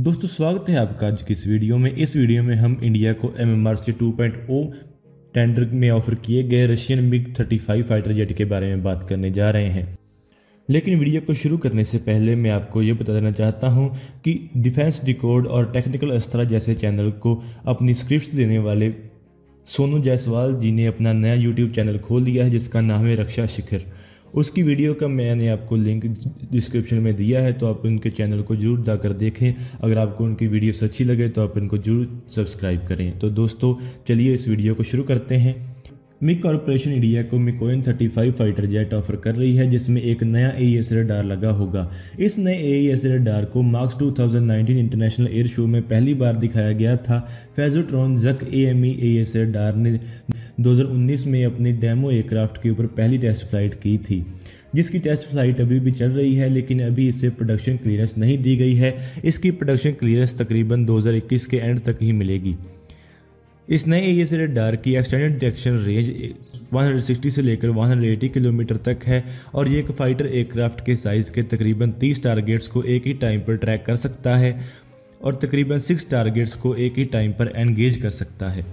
दोस्तों, स्वागत है आपका आज की इस वीडियो में। इस वीडियो में हम इंडिया को M M R C two point O tender में ऑफ़र किए गए रशियन मिग 35 फाइटर जेट के बारे में बात करने जा रहे हैं। लेकिन वीडियो को शुरू करने से पहले मैं आपको ये बता देना चाहता हूँ कि डिफेंस डिकोड और टेक्निकल अस्त्रा जैसे चैनल को अपनी स्क्रिप्ट देने वाले सोनू जायसवाल जी ने अपना नया यूट्यूब चैनल खोल दिया है, जिसका नाम है रक्षा शिखर। उसकी वीडियो का मैंने आपको लिंक डिस्क्रिप्शन में दिया है तो आप उनके चैनल को ज़रूर जाकर देखें। अगर आपको उनकी वीडियोस अच्छी लगे तो आप इनको ज़रूर सब्सक्राइब करें। तो दोस्तों, चलिए इस वीडियो को शुरू करते हैं। मिक कॉरपोरेशन इंडिया को मिकोइन 35 फाइटर जेट ऑफ़र कर रही है, जिसमें एक नया ए एस रडार लगा होगा। इस नए ए एस रडार को मार्क्स 2019 इंटरनेशनल एयर शो में पहली बार दिखाया गया था। Phazotron Zhuk A M E A S radar ने 2019 में अपने डेमो एयरक्राफ्ट के ऊपर पहली टेस्ट फ़्लाइट की थी, जिसकी टेस्ट फ़्लाइट अभी भी चल रही है, लेकिन अभी इसे प्रोडक्शन क्लियरेंस नहीं दी गई है। इसकी प्रोडक्शन क्लियरेंस तकरीबन 2021 के एंड तक ही मिलेगी। इस नए एरिया से रडार की एक्सटेंडेड डिटेक्शन रेंज 160 से लेकर 180 किलोमीटर तक है, और ये एक फाइटर एयरक्राफ्ट के साइज़ के तकरीबन 30 टारगेट्स को एक ही टाइम पर ट्रैक कर सकता है, और तकरीबन 6 टारगेट्स को एक ही टाइम पर एंगेज कर सकता है।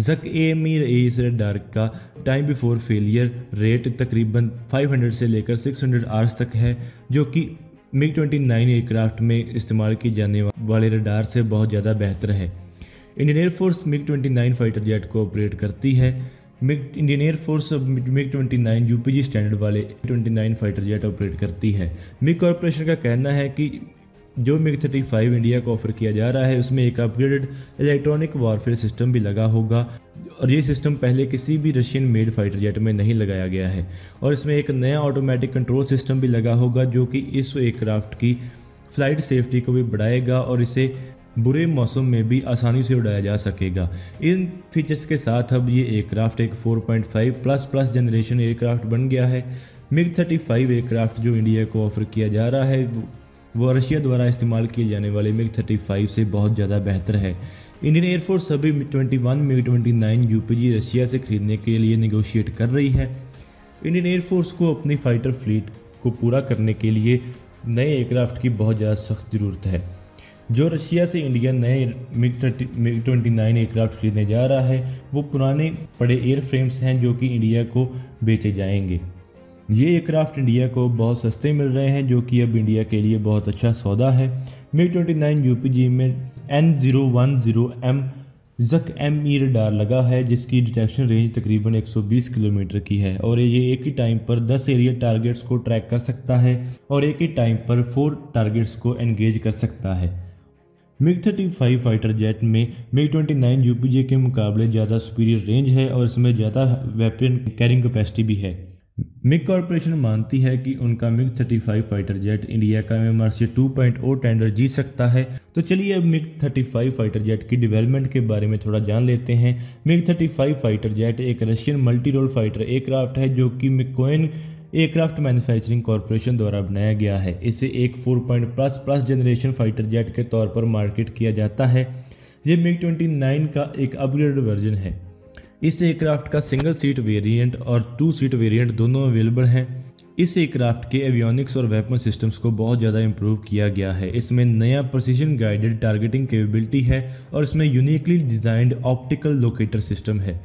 जक ए एम इस रडार का टाइम बिफोर फेलियर रेट तकरीबन 500 से लेकर 600 आर्स तक है, जो कि मिग 29 एयरक्राफ्ट में इस्तेमाल की जाने वाले रडार से बहुत ज़्यादा बेहतर है। Indian air force MiG 29 fighter jet को ऑपरेट करती है। MiG Indian air force MiG 29 UPG standard वाले 29 फाइटर जेट ऑपरेट करती है। मिग कॉरपोरेशन का कहना है कि जो मिग 35 इंडिया को ऑफ़र किया जा रहा है, उसमें एक अपग्रेडेड इलेक्ट्रॉनिक वॉरफेयर सिस्टम भी लगा होगा। और ये सिस्टम पहले किसी भी रशियन मेड फाइटर जेट में नहीं लगाया गया है। और इसमें एक नया ऑटोमेटिक कंट्रोल सिस्टम भी लगा होगा, जो कि इस एयरक्राफ्ट की फ़्लाइट सेफ्टी को भी बढ़ाएगा और इसे बुरे मौसम में भी आसानी से उड़ाया जा सकेगा। इन फीचर्स के साथ अब ये एयरक्राफ्ट एक 4.5 प्लस प्लस जनरेशन एयरक्राफ्ट बन गया है। मिग 35 एयरक्राफ्ट जो इंडिया को ऑफ़र किया जा रहा है वो रशिया द्वारा इस्तेमाल किए जाने वाले मिग 35 से बहुत ज़्यादा बेहतर है। इंडियन एयरफोर्स अभी 21 मिग 29 यूपीजी रशिया से खरीदने के लिए निगोशिएट कर रही है। इंडियन एयरफोर्स को अपनी फाइटर फ्लीट को पूरा करने के लिए नए एयरक्राफ्ट की बहुत ज़्यादा सख्त ज़रूरत है। जो रशिया से इंडिया नए MiG thirty, MiG twenty nine aircraft खरीदने जा रहा है, वो पुराने पड़े एयर फ्रेम्स हैं जो कि इंडिया को बेचे जाएँगे। ये एयरक्राफ्ट इंडिया को बहुत सस्ते मिल रहे हैं, जो कि अब इंडिया के लिए बहुत अच्छा सौदा है। मिग ट्वेंटी नाइन यू में N zero one zero M Zhuk M E radar लगा है, जिसकी डिटेक्शन रेंज तकरीबन 120 किलोमीटर की है, और ये एक ही टाइम पर 10 एरिया टारगेट्स को ट्रैक कर सकता है, और एक ही टाइम पर फोर टारगेट्स को एंगेज कर सकता है। मिग 35 फाइटर जेट में मिग 29 यूपीजे के मुकाबले ज़्यादा सुपीरियर रेंज है, और इसमें ज़्यादा वेपन कैरिंग कैपेसिटी भी है। मिग कॉरपोरेशन मानती है कि उनका मिग 35 फाइटर जेट इंडिया का एम सी टू टेंडर जीत सकता है। तो चलिए अब मिग 35 फाइटर जेट की डेवलपमेंट के बारे में थोड़ा जान लेते हैं। मिग 35 फाइटर जेट एक Russian multi role fighter aircraft है, जो कि मिकोइन एयरक्राफ्ट मैन्युफैक्चरिंग कॉरपोरेशन द्वारा बनाया गया है। इसे एक four point plus plus generation fighter jet के तौर पर मार्केट किया जाता है। ये मिग 29 का एक अपग्रेड वर्जन है। इस एयरक्राफ्ट का सिंगल सीट वेरिएंट और टू सीट वेरिएंट दोनों अवेलेबल हैं। इस एयरक्राफ्ट के एवियोनिक्स और वेपन सिस्टम्स को बहुत ज़्यादा इंप्रूव किया गया है। इसमें नया प्रोसीजन गाइडेड टारगेटिंग कैपेबिलिटी है और इसमें uniquely designed optical locator system है।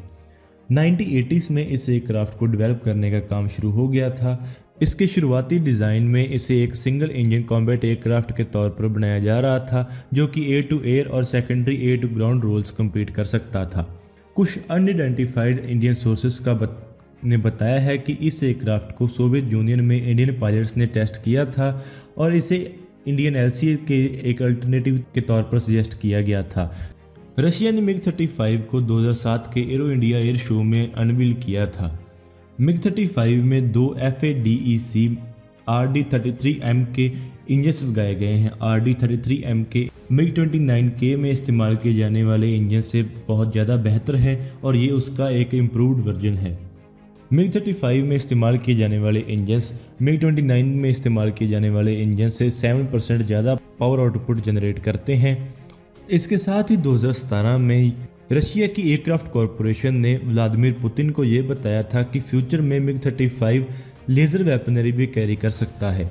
1980s में इस एयरक्राफ्ट को डेवलप करने का काम शुरू हो गया था। इसके शुरुआती डिज़ाइन में इसे एक सिंगल इंजन कॉम्बैट एयरक्राफ्ट के तौर पर बनाया जा रहा था, जो कि एयर टू एयर और secondary air to ground roles complete कर सकता था। कुछ अनआइडेंटिफाइड इंडियन सोर्सेज का बत, ने बताया है कि इस एयरक्राफ्ट को सोवियत यूनियन में इंडियन पायलट्स ने टेस्ट किया था और इसे इंडियन एल के एक अल्टरनेटिव के तौर पर सजेस्ट किया गया था। रशिया ने मिग 35 को 2007 के एरो इंडिया एयर शो में अनवील किया था। मिग 35 में दो F A D E C R D thirty three M के इंजन लगाए गए हैं। R D thirty three M के, मिग ट्वेंटी नाइन के में इस्तेमाल किए जाने वाले इंजन से बहुत ज़्यादा बेहतर है और ये उसका एक इम्प्रूवड वर्जन है। मिग 35 में इस्तेमाल किए जाने वाले इंजन्स, मिग 29 में इस्तेमाल किए जाने वाले इंजन से 7 परसेंट ज़्यादा पावर आउटपुट जनरेट करते हैं। इसके साथ ही 2017 में रशिया की एयरक्राफ्ट कॉरपोरेशन ने व्लादिमीर पुतिन को यह बताया था कि फ्यूचर में मिग 35 लेज़र वेपनरी भी कैरी कर सकता है।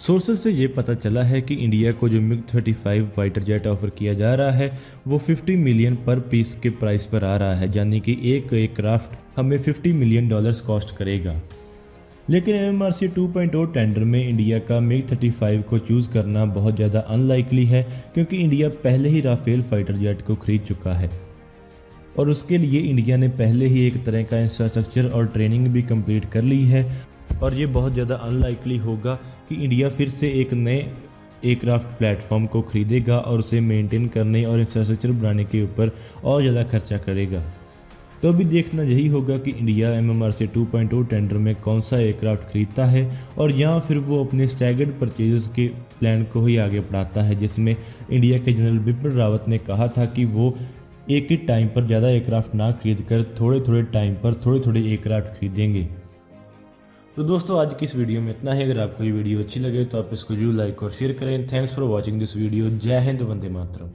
सोर्सेज से ये पता चला है कि इंडिया को जो मिग 35 फाइटर जेट ऑफ़र किया जा रहा है, वो 50 मिलियन पर पीस के प्राइस पर आ रहा है, यानी कि एक एयरक्राफ्ट हमें 50 मिलियन डॉलर्स कॉस्ट करेगा। लेकिन M R C two tender में इंडिया का मिग 35 को चूज़ करना बहुत ज़्यादा अनलाइकली है, क्योंकि इंडिया पहले ही राफेल फाइटर जेट को खरीद चुका है। और उसके लिए इंडिया ने पहले ही एक तरह का इंफ्रास्ट्रक्चर और ट्रेनिंग भी कंप्लीट कर ली है, और ये बहुत ज़्यादा अनलाइकली होगा कि इंडिया फिर से एक नए एयरक्राफ्ट प्लेटफॉर्म को खरीदेगा और उसे मेंटेन करने और इंफ्रास्ट्रक्चर बनाने के ऊपर और ज़्यादा खर्चा करेगा। तो अभी देखना यही होगा कि India M M R C two tender में कौन सा एयरक्राफ्ट खरीदता है और या फिर वो अपने स्टैगर्ड परचेजेस के प्लान को ही आगे बढ़ाता है, जिसमें इंडिया के जनरल बिपिन रावत ने कहा था कि वो एक ही टाइम पर ज़्यादा एयरक्राफ्ट ना खरीद कर थोड़े थोड़े टाइम पर थोड़े थोड़े एयरक्राफ्ट खरीदेंगे। तो दोस्तों, आज की इस वीडियो में इतना ही। अगर आपको ये वीडियो अच्छी लगे तो आप इसको ज़रूर लाइक और शेयर करें। Thanks for watching this video जय हिंद, वंदे मातरम।